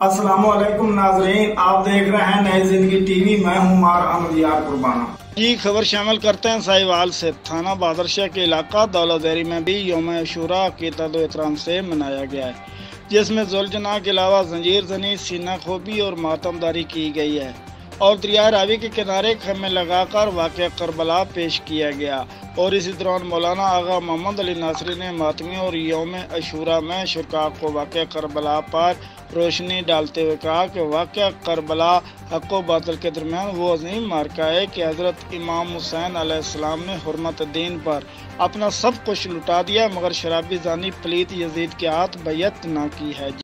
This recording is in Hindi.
असलकुम नाजरीन, आप देख रहे हैं नई ज़िंदगी टीवी। मैं हूँ मार अहमद यार कुर्बाना। जी, खबर शामिल करते हैं साहिवाल से। थाना बादरशाह के इलाका दौलतरी में भी योम शुरा अकीदत एहतराम से मनाया गया है, जिसमें जुलजना के अलावा जंजीर जनी, सीना खोबी और मातमदारी की गई है। और दरिया रावी के किनारे खमे लगाकर वाक़ करबला पेश किया गया। और इसी दौरान मौलाना आगा मोहम्मद अली नासरी ने मातमी और योम अशूरा में शुरा को वाक़ करबला पर रोशनी डालते हुए कहा कि वाक़ करबला हक बातल के दरमियान वो अजीम मार्का है कि हज़रत इमाम हुसैन आसमाम ने हरमत दीन पर अपना सब कुछ लुटा दिया, मगर शराबी जानी पलीत यजीद के हाथ बैत ना की है।